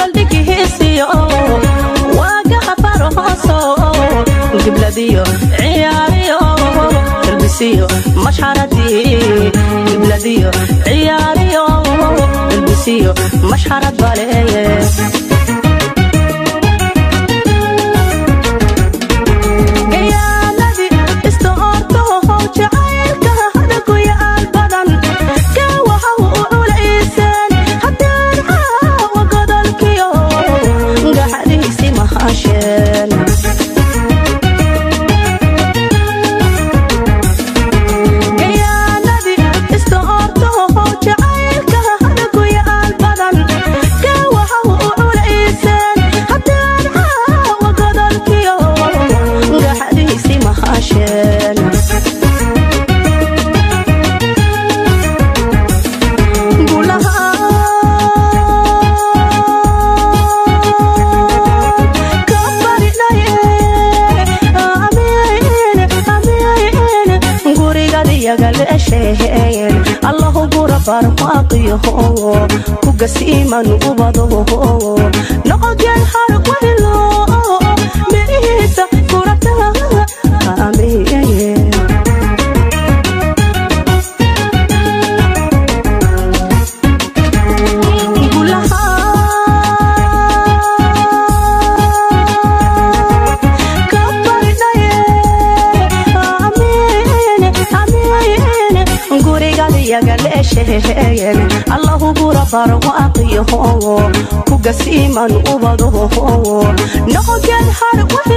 qalbigihiisiyo waaga xafarhooso gibladiyo ciyaariyo qalbisiyo mashxaradii gibladiyo ciyaariyo qalbisiyo mashxarad baleeye aşığına allahu gura barwaaqiyaho kugasiiman ubado noqogeen allahu gura barwaaqiyaho kugasiiman ubado noqogeen harwaylo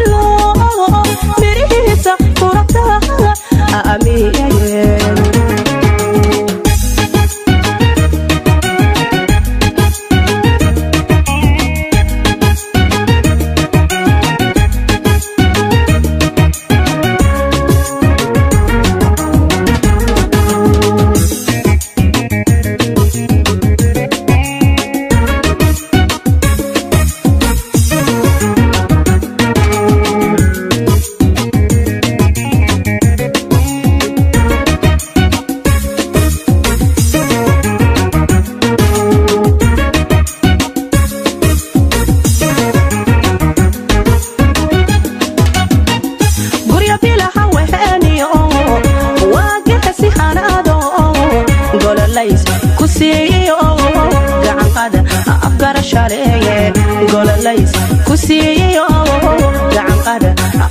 gololays ku siiyo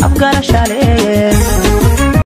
afgara shaleeye